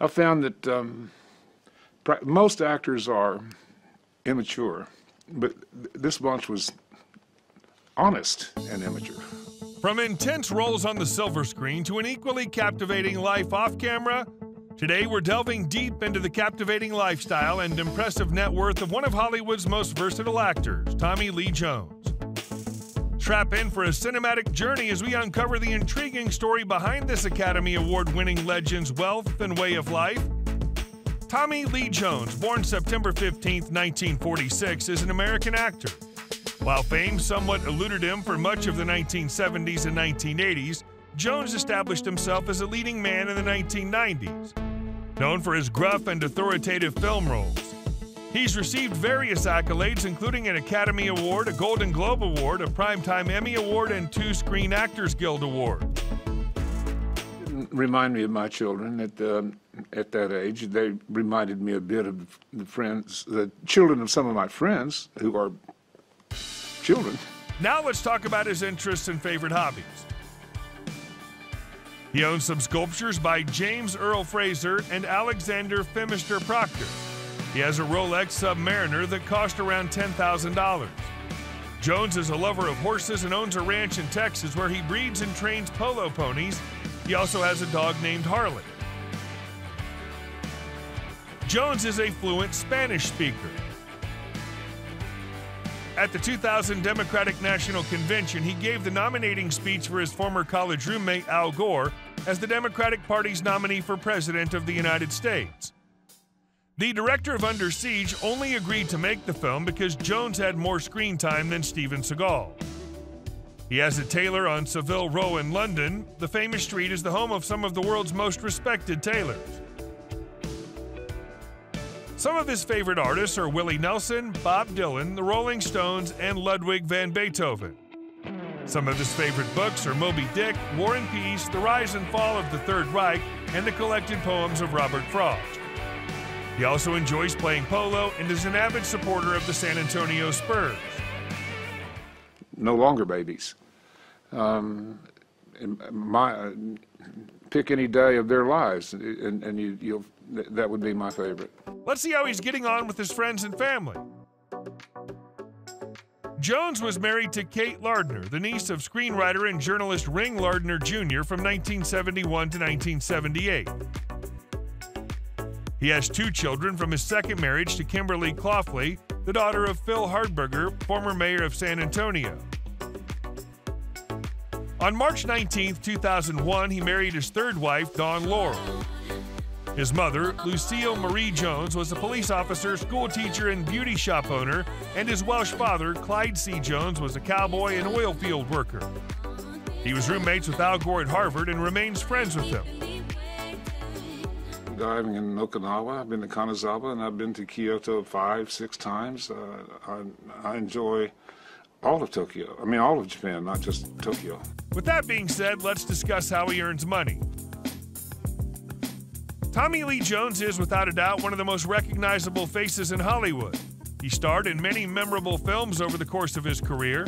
I found that um, most actors are immature, but th- this bunch was honest and immature. From intense roles on the silver screen to an equally captivating life off camera, today we're delving deep into the captivating lifestyle and impressive net worth of one of Hollywood's most versatile actors, Tommy Lee Jones. Strap in for a cinematic journey as we uncover the intriguing story behind this Academy Award winning legend's wealth and way of life. Tommy Lee Jones, born September 15, 1946, is an American actor. While fame somewhat eluded him for much of the 1970s and 1980s, Jones established himself as a leading man in the 1990s. Known for his gruff and authoritative film roles, he's received various accolades, including an Academy Award, a Golden Globe Award, a Primetime Emmy Award, and two Screen Actors Guild Awards. Remind me of my children at at that age. They reminded me a bit of the friends, the children of some of my friends who are children. Now let's talk about his interests and favorite hobbies. He owns some sculptures by James Earl Fraser and Alexander Phimister Proctor. He has a Rolex Submariner that cost around $10,000. Jones is a lover of horses and owns a ranch in Texas where he breeds and trains polo ponies. He also has a dog named Harley. Jones is a fluent Spanish speaker. At the 2000 Democratic National Convention, he gave the nominating speech for his former college roommate Al Gore as the Democratic Party's nominee for President of the United States. The director of Under Siege only agreed to make the film because Jones had more screen time than Steven Seagal. He has a tailor on Savile Row in London. The famous street is the home of some of the world's most respected tailors. Some of his favorite artists are Willie Nelson, Bob Dylan, the Rolling Stones, and Ludwig van Beethoven. Some of his favorite books are Moby Dick, War and Peace, The Rise and Fall of the Third Reich, and the collected poems of Robert Frost. He also enjoys playing polo and is an avid supporter of the San Antonio Spurs. No longer babies. Um, my, uh, pick any day of their lives, and, and you, you'll, that would be my favorite. Let's see how he's getting on with his friends and family. Jones was married to Kate Lardner, the niece of screenwriter and journalist Ring Lardner Jr. from 1971 to 1978. He has two children from his second marriage to Kimberly Cloughley, the daughter of Phil Hardberger, former mayor of San Antonio. On March 19, 2001, he married his third wife, Dawn Laurel. His mother, Lucille Marie Jones, was a police officer, school teacher, and beauty shop owner, and his Welsh father, Clyde C. Jones, was a cowboy and oil field worker. He was roommates with Al Gore at Harvard and remains friends with him. Diving in Okinawa, I've been to Kanazawa, and I've been to Kyoto five, six times. Uh, I, I enjoy all of Tokyo. I mean, all of Japan, not just Tokyo. With that being said, let's discuss how he earns money. Tommy Lee Jones is, without a doubt, one of the most recognizable faces in Hollywood. He starred in many memorable films over the course of his career.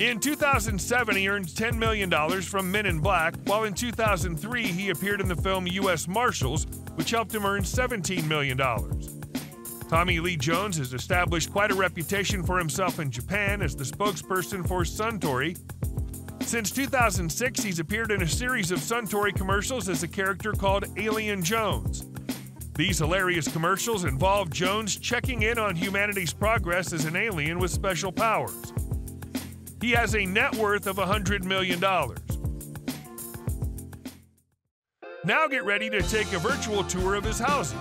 In 2007, he earned $10 million from Men in Black, while in 2003, he appeared in the film U.S. Marshals, which helped him earn $17 million. Tommy Lee Jones has established quite a reputation for himself in Japan as the spokesperson for Suntory, since 2006, he's appeared in a series of Suntory commercials as a character called Alien Jones. These hilarious commercials involve Jones checking in on humanity's progress as an alien with special powers. He has a net worth of $100 million. Now get ready to take a virtual tour of his houses.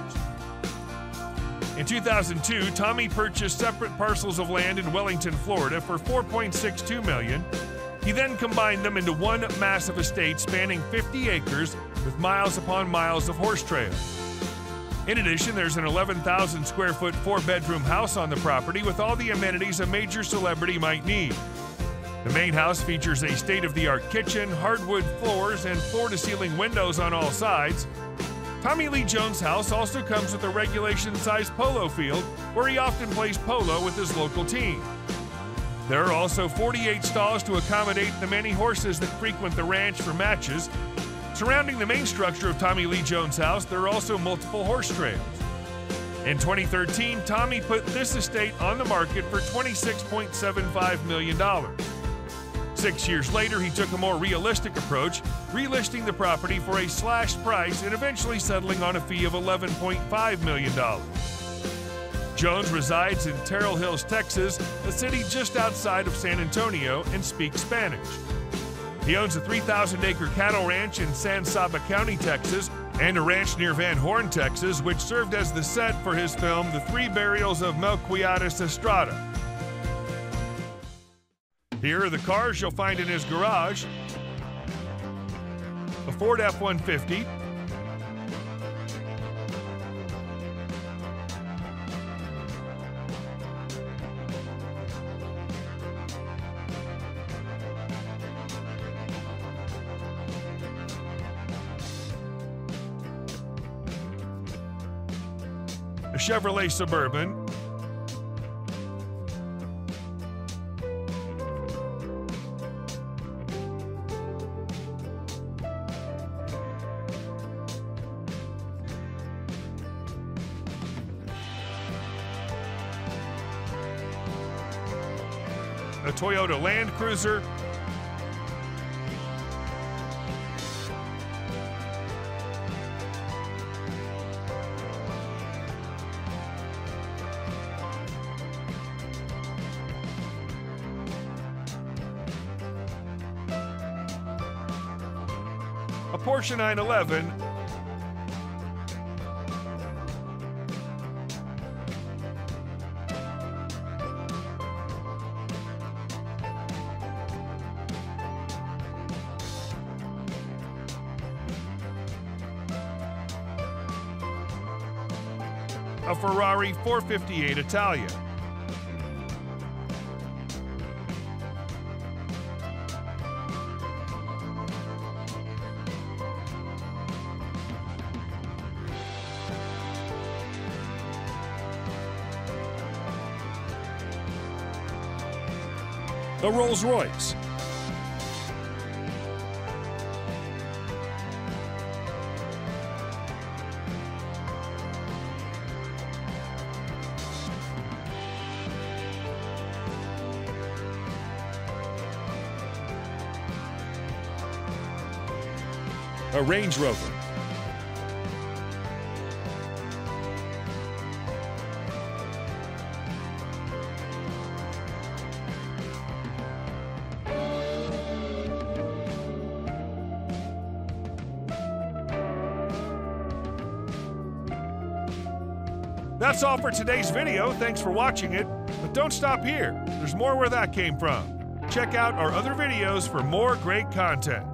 In 2002, Tommy purchased separate parcels of land in Wellington, Florida for 4.62 million he then combined them into one massive estate spanning 50 acres with miles upon miles of horse trails. In addition, there's an 11,000 square foot four bedroom house on the property with all the amenities a major celebrity might need. The main house features a state of the art kitchen, hardwood floors, and floor to ceiling windows on all sides. Tommy Lee Jones' house also comes with a regulation sized polo field where he often plays polo with his local team. There are also 48 stalls to accommodate the many horses that frequent the ranch for matches, Surrounding the main structure of Tommy Lee Jones' house, there are also multiple horse trails. In 2013, Tommy put this estate on the market for $26.75 million. Six years later, he took a more realistic approach, relisting the property for a slashed price and eventually settling on a fee of $11.5 million. Jones resides in Terrell Hills, Texas, a city just outside of San Antonio, and speaks Spanish. He owns a 3,000 acre cattle ranch in San Saba County, Texas, and a ranch near Van Horn, Texas, which served as the set for his film The Three Burials of Melquiades Estrada. Here are the cars you'll find in his garage. A Ford F 150, a Chevrolet Suburban, a Toyota Land Cruiser, a Porsche 911, a Ferrari 458 Italia, the Rolls Royce, a Range Rover, That's all for today's video. Thanks for watching it. But don't stop here. There's more where that came from. Check out our other videos for more great content.